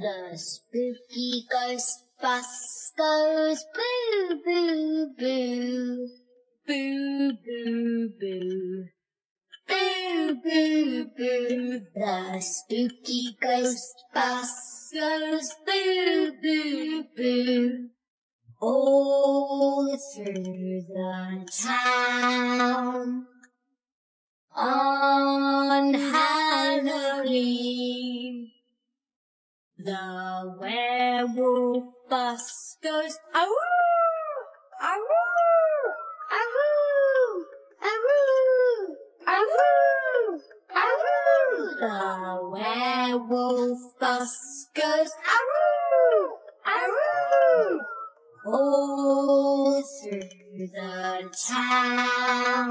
the spooky ghost bus goes boo boo boo, boo boo boo. Boo, boo, boo, the spooky ghost bus goes boo, boo, boo, all through the town. The werewolf bus goes awoo, awoo, awoo, awoo, awoo, awoo. The werewolf bus goes awoo, awoo, all through the town.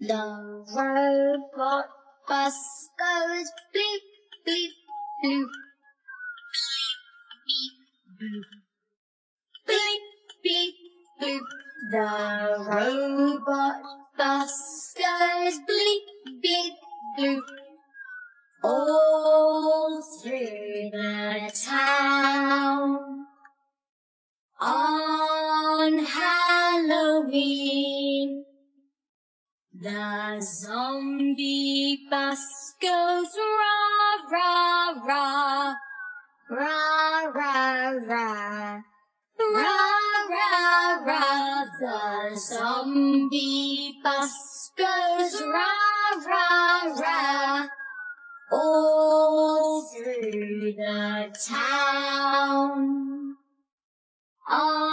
The robot bus goes beep, beep, bloop. Beep, beep, beep, bloop. The robot bus goes bleep, beep, bloop. All through the town. On Halloween, the zombie bus goes rah, rah, rah, Rah, rah, rah. rah, rah, rah. The zombie bus goes rah, rah, rah, all through the town. On